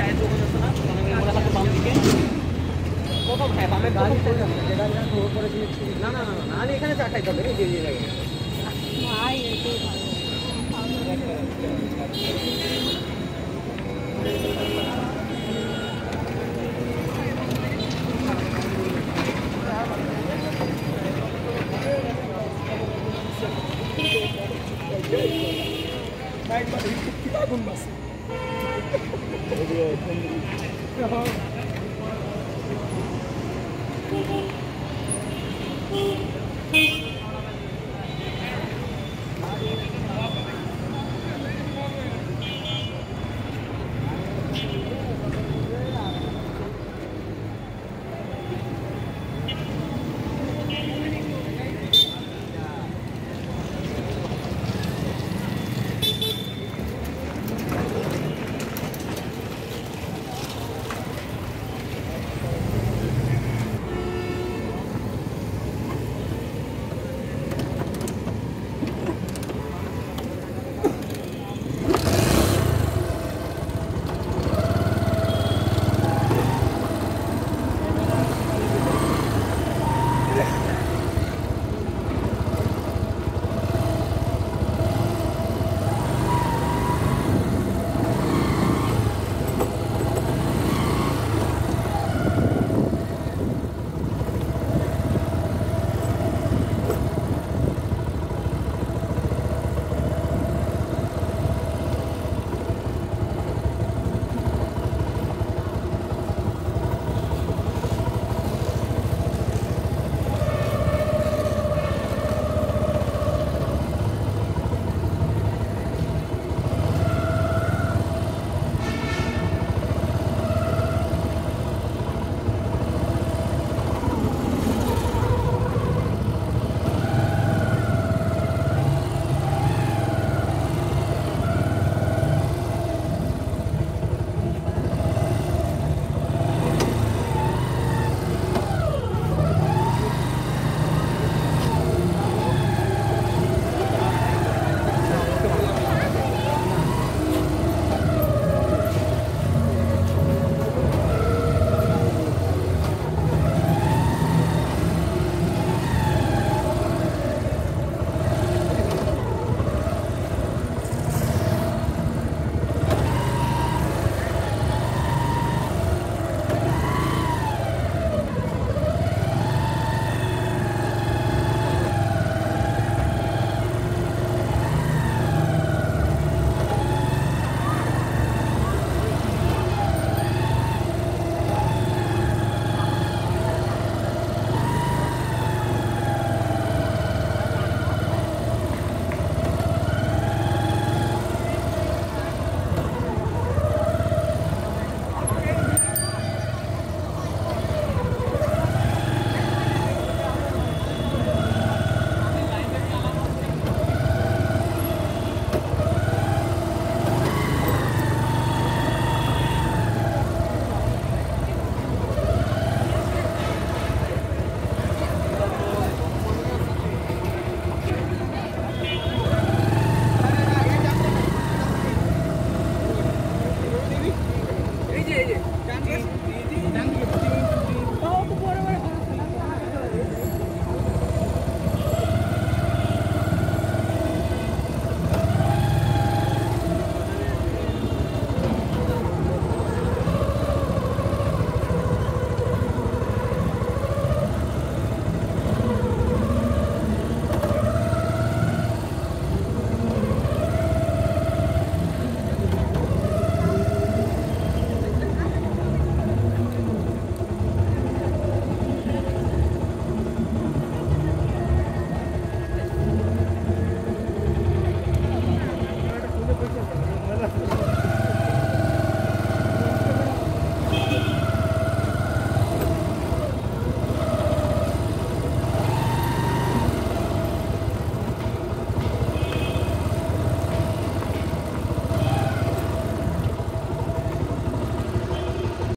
না প্রথম হ্যাঁ না না না এখানে চা খাইতে হবে যে জায়গায়